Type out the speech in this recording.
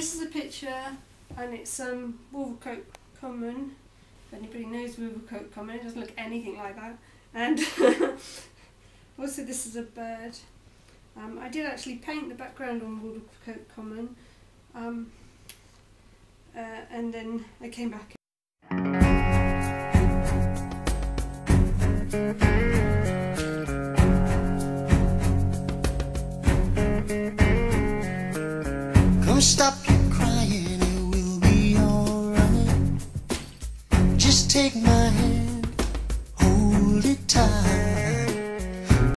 is a picture, and it's um, Wolvercote Common. If anybody knows Wolvercote Common, it doesn't look anything like that. And also, this is a bird. Um, I did actually paint the background on Wolvercote Common, um, uh, and then I came back. Stop Just take my hand, hold it tight.